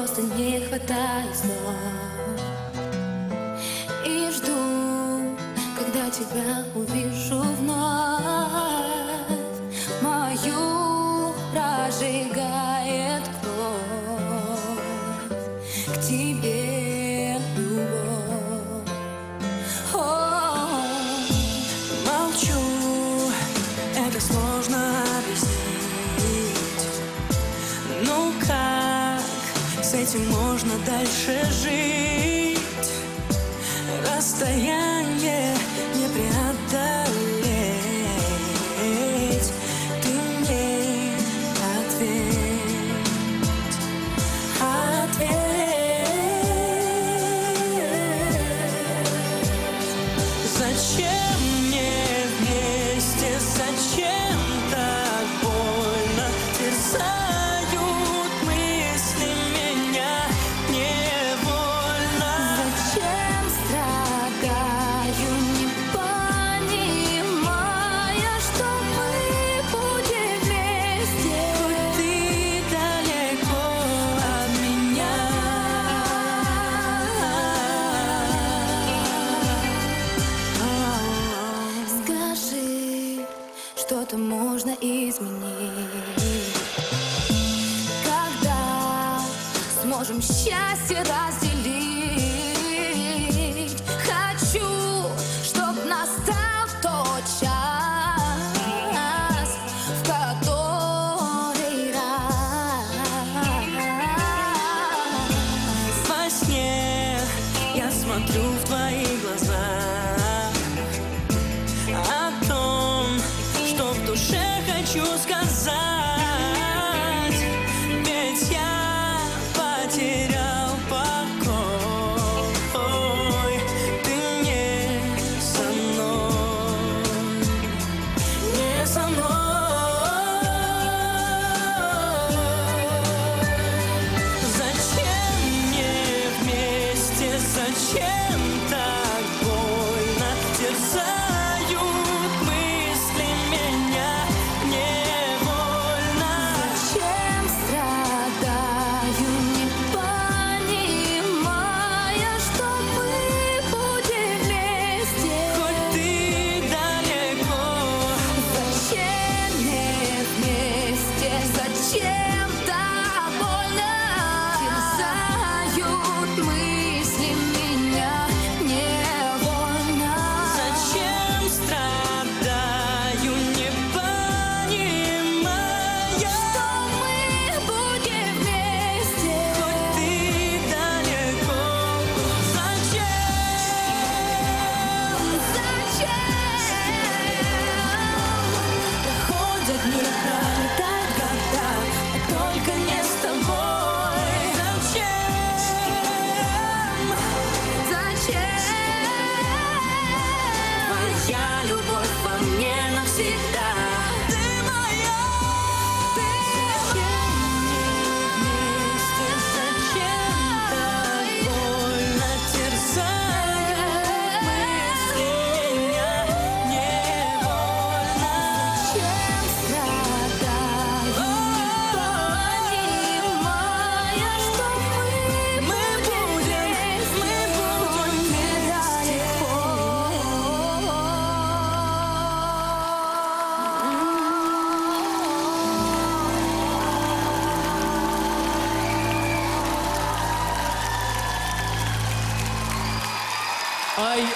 просто не хватает слов И жду, когда тебя увижу вновь. Мою прожигает кровь. К тебе любовь. О, Молчу, это сложно с этим можно дальше жить? Расстояние что-то можно изменить. Когда сможем счастье разделить Хочу, чтоб настал тот час В который раз. Во сне я смотрю в твои глаза хочу сказать Ведь я потерял покой. Ты не со мной Не со мной. Зачем мне вместе, зачем I